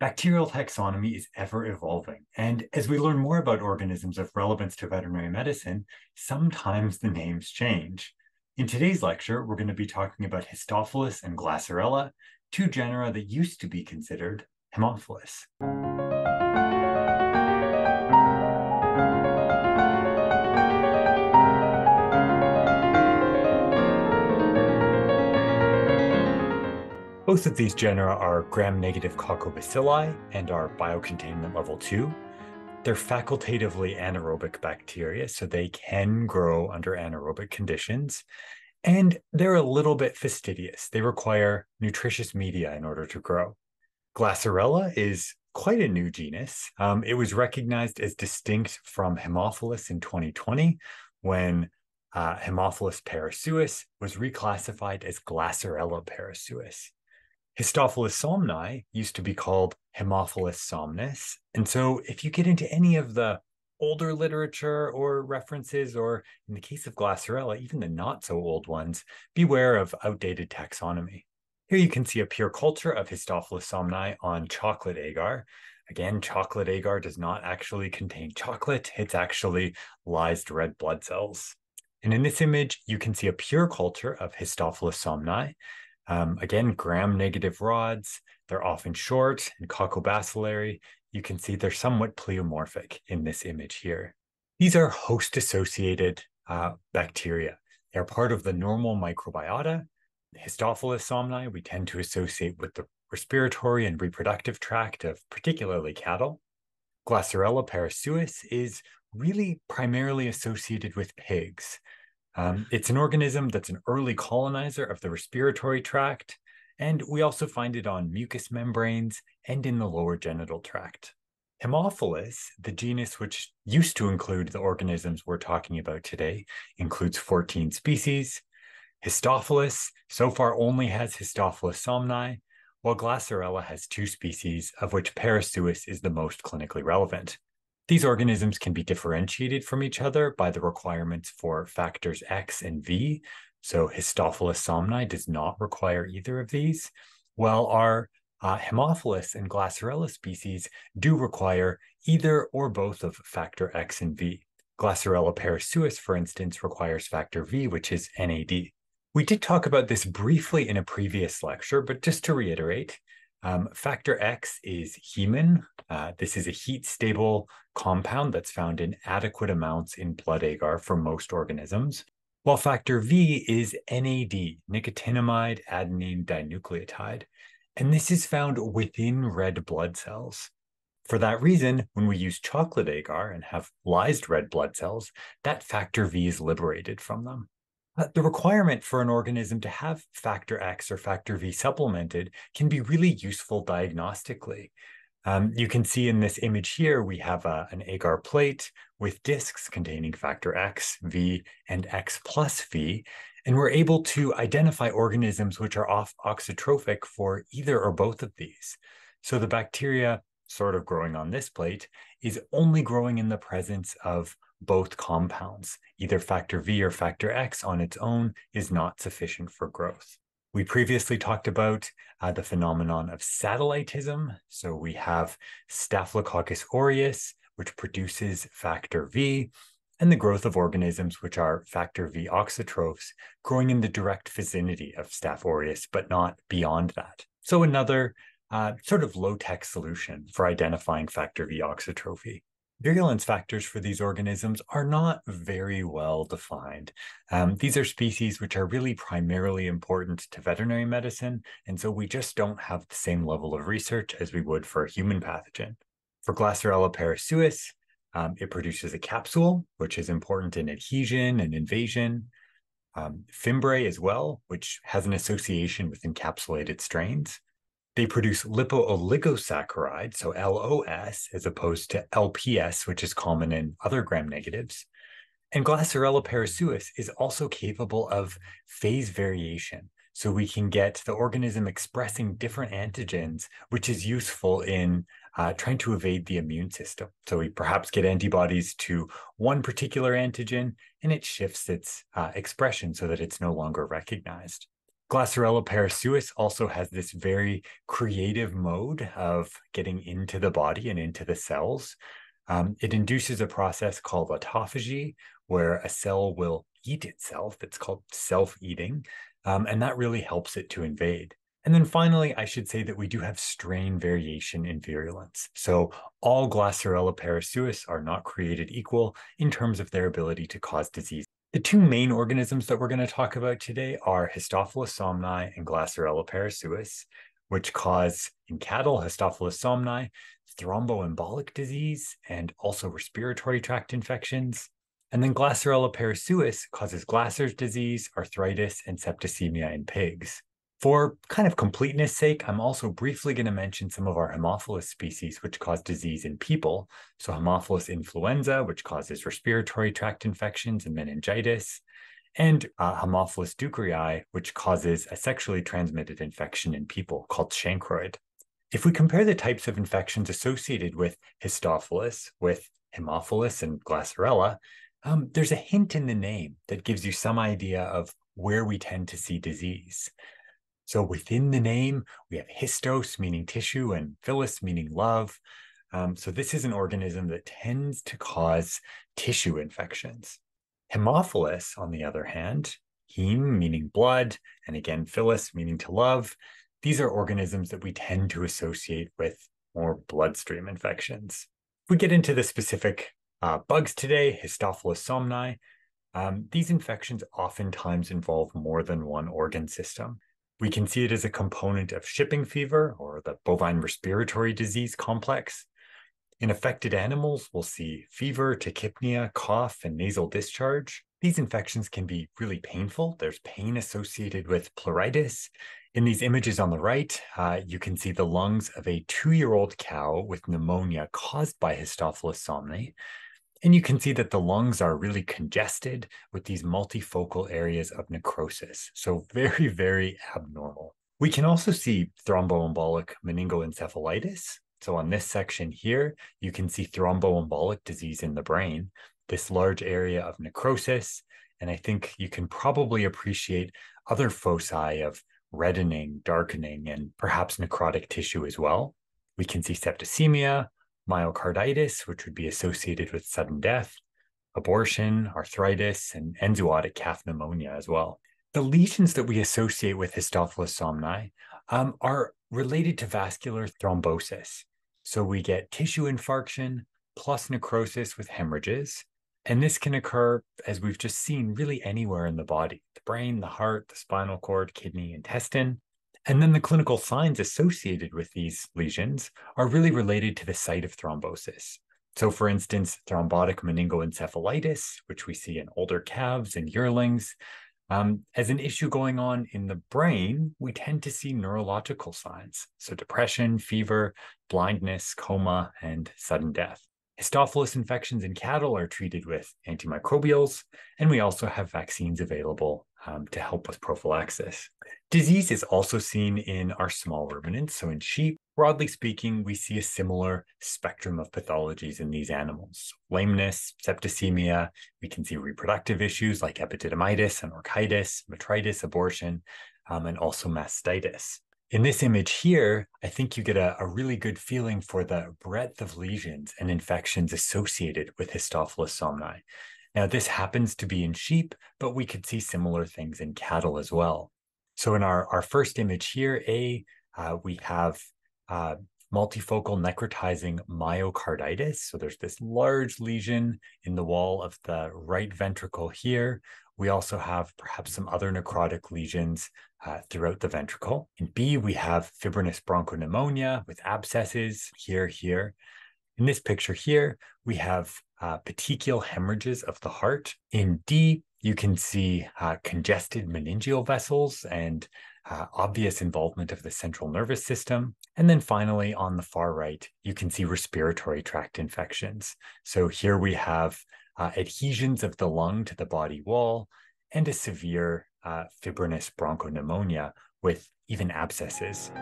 Bacterial taxonomy is ever evolving, and as we learn more about organisms of relevance to veterinary medicine, sometimes the names change. In today's lecture, we're going to be talking about Histophilus and Glaesserella, two genera that used to be considered Haemophilus. Both of these genera are gram-negative coccobacilli and are biocontainment level 2. They're facultatively anaerobic bacteria, so they can grow under anaerobic conditions. And they're a little bit fastidious. They require nutritious media in order to grow. Glaesserella is quite a new genus. Um, it was recognized as distinct from Haemophilus in 2020 when uh, Haemophilus parasuis was reclassified as Glaesserella parasuis. Histophilus somni used to be called Haemophilus somnus. And so if you get into any of the older literature or references, or in the case of Glaesserella, even the not so old ones, beware of outdated taxonomy. Here you can see a pure culture of Histophilus somni on chocolate agar. Again, chocolate agar does not actually contain chocolate. It's actually lysed red blood cells. And in this image, you can see a pure culture of Histophilus somni. Um, again, gram-negative rods. They're often short and coccobacillary. You can see they're somewhat pleomorphic in this image here. These are host-associated uh, bacteria. They're part of the normal microbiota. Histophilus somni we tend to associate with the respiratory and reproductive tract of particularly cattle. Glaesserella parasuis is really primarily associated with pigs. Um, it's an organism that's an early colonizer of the respiratory tract, and we also find it on mucous membranes and in the lower genital tract. Haemophilus, the genus which used to include the organisms we're talking about today, includes 14 species. Histophilus so far only has Histophilus somni, while Glaesserella has two species, of which Parasuis is the most clinically relevant. These organisms can be differentiated from each other by the requirements for factors X and V. So Histophilus somni does not require either of these, while our uh, Haemophilus and Glaesserella species do require either or both of factor X and V. Glaesserella parasuis, for instance, requires factor V, which is NAD. We did talk about this briefly in a previous lecture, but just to reiterate, um, factor X is hemin. Uh, this is a heat stable compound that's found in adequate amounts in blood agar for most organisms, while factor V is NAD, nicotinamide adenine dinucleotide, and this is found within red blood cells. For that reason, when we use chocolate agar and have lysed red blood cells, that factor V is liberated from them. Uh, the requirement for an organism to have factor X or factor V supplemented can be really useful diagnostically. Um, you can see in this image here, we have a, an agar plate with discs containing factor X, V, and X plus V, and we're able to identify organisms which are off auxotrophic for either or both of these. So the bacteria sort of growing on this plate is only growing in the presence of both compounds. Either factor V or factor X on its own is not sufficient for growth. We previously talked about uh, the phenomenon of satellitism. So we have Staphylococcus aureus, which produces factor V, and the growth of organisms which are factor V auxotrophs growing in the direct vicinity of Staph aureus, but not beyond that. So another uh, sort of low-tech solution for identifying factor V auxotrophy. Virulence factors for these organisms are not very well defined. Um, these are species which are really primarily important to veterinary medicine, and so we just don't have the same level of research as we would for a human pathogen. For Glaesserella parasuis, um, it produces a capsule, which is important in adhesion and invasion. Um, fimbriae as well, which has an association with encapsulated strains. They produce lipooligosaccharide, so LOS, as opposed to LPS, which is common in other gram negatives. And Glaesserella parasuis is also capable of phase variation. So we can get the organism expressing different antigens, which is useful in uh, trying to evade the immune system. So we perhaps get antibodies to one particular antigen and it shifts its uh, expression so that it's no longer recognized. Glaesserella parasuis also has this very creative mode of getting into the body and into the cells. Um, it induces a process called autophagy, where a cell will eat itself. It's called self eating. Um, and that really helps it to invade. And then finally, I should say that we do have strain variation in virulence. So all Glaesserella parasuis are not created equal in terms of their ability to cause disease. The two main organisms that we're going to talk about today are Histophilus somni and Glaesserella parasuis, which cause in cattle, Histophilus somni, thromboembolic disease and also respiratory tract infections. And then Glaesserella parasuis causes Glasser's disease, arthritis, and septicemia in pigs. For kind of completeness sake, I'm also briefly going to mention some of our Haemophilus species which cause disease in people. So Haemophilus influenza, which causes respiratory tract infections and meningitis, and uh, Haemophilus ducreyi, which causes a sexually transmitted infection in people called chancroid. If we compare the types of infections associated with Histophilus with Haemophilus and Glaesserella, um, there's a hint in the name that gives you some idea of where we tend to see disease. So within the name, we have histos, meaning tissue, and philis, meaning love. Um, so this is an organism that tends to cause tissue infections. Haemophilus, on the other hand, heme, meaning blood, and again, philis, meaning to love. These are organisms that we tend to associate with more bloodstream infections. If we get into the specific uh, bugs today, Histophilus somni, um, these infections oftentimes involve more than one organ system. We can see it as a component of shipping fever or the bovine respiratory disease complex. In affected animals, we'll see fever, tachypnea, cough, and nasal discharge. These infections can be really painful. There's pain associated with pleuritis. In these images on the right, uh, you can see the lungs of a two-year-old cow with pneumonia caused by Histophilus somni. And you can see that the lungs are really congested with these multifocal areas of necrosis. So very, very abnormal. We can also see thromboembolic meningoencephalitis. So on this section here, you can see thromboembolic disease in the brain, this large area of necrosis. And I think you can probably appreciate other foci of reddening, darkening, and perhaps necrotic tissue as well. We can see septicemia, myocarditis, which would be associated with sudden death, abortion, arthritis, and enzootic calf pneumonia as well. The lesions that we associate with Histophilus somni um, are related to vascular thrombosis. So we get tissue infarction plus necrosis with hemorrhages. And this can occur, as we've just seen, really anywhere in the body the brain, the heart, the spinal cord, kidney, intestine. And then the clinical signs associated with these lesions are really related to the site of thrombosis. So, for instance, thrombotic meningoencephalitis, which we see in older calves and yearlings, um, as an issue going on in the brain, we tend to see neurological signs. So, depression, fever, blindness, coma, and sudden death. Histophilus infections in cattle are treated with antimicrobials, and we also have vaccines available um, to help with prophylaxis. Disease is also seen in our small ruminants, so in sheep. Broadly speaking, we see a similar spectrum of pathologies in these animals. Lameness, septicemia, we can see reproductive issues like epididymitis and orchitis, metritis, abortion, um, and also mastitis in this image here, I think you get a, a, really good feeling for the breadth of lesions and infections associated with Histophilus somni. Now, this happens to be in sheep, but we could see similar things in cattle as well. So in our, our first image here, A, uh, we have uh, multifocal necrotizing myocarditis. So there's this large lesion in the wall of the right ventricle here. We also have perhaps some other necrotic lesions uh, throughout the ventricle. In B, we have fibrinous bronchopneumonia with abscesses here, here. In this picture here, we have uh, petechial hemorrhages of the heart. In D, you can see uh, congested meningeal vessels and uh, obvious involvement of the central nervous system. And then finally, on the far right, you can see respiratory tract infections. So here we have uh, adhesions of the lung to the body wall and a severe uh, fibrinous bronchopneumonia with even abscesses.